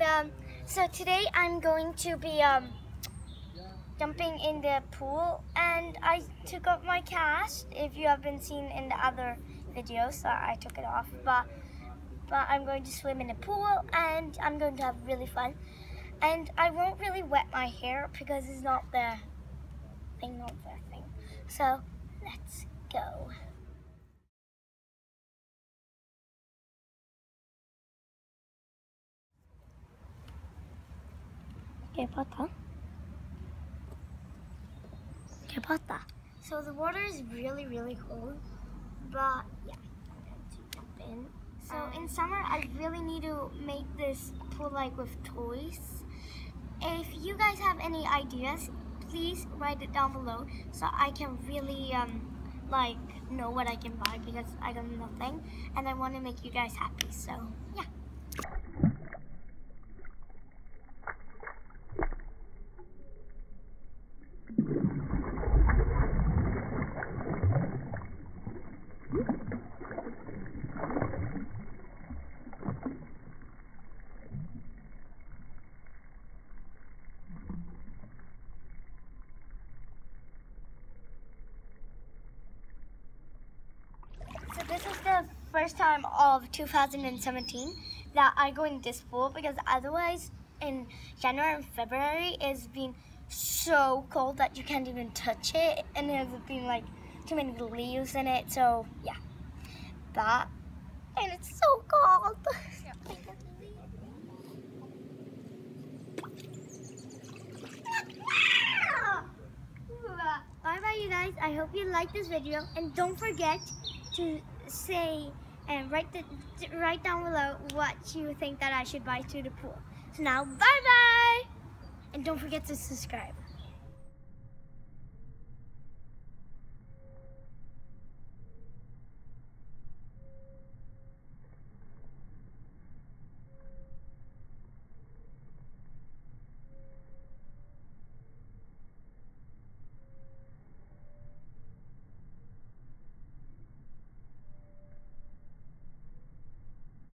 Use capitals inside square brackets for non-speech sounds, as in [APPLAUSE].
And um, so today I'm going to be um, jumping in the pool. And I took off my cast if you have been seen in the other videos so I took it off. But but I'm going to swim in the pool and I'm going to have really fun. And I won't really wet my hair because it's not the thing not the thing. So let's go ¿Qué pasa? ¿Qué pasa? So the water is really, really cold, but yeah, to jump in. So in summer, I really need to make this pool like with toys. If you guys have any ideas, please write it down below so I can really um, like know what I can buy because I don't know nothing and I want to make you guys happy. So yeah. So this is the first time of 2017 that I go in this pool because otherwise in January and February it's been so cold that you can't even touch it and there's been like too many leaves in it so yeah. That and it's so cold. [LAUGHS] Bye bye you guys. I hope you like this video and don't forget to say and write the write down below what you think that I should buy to the pool. So now bye bye and don't forget to subscribe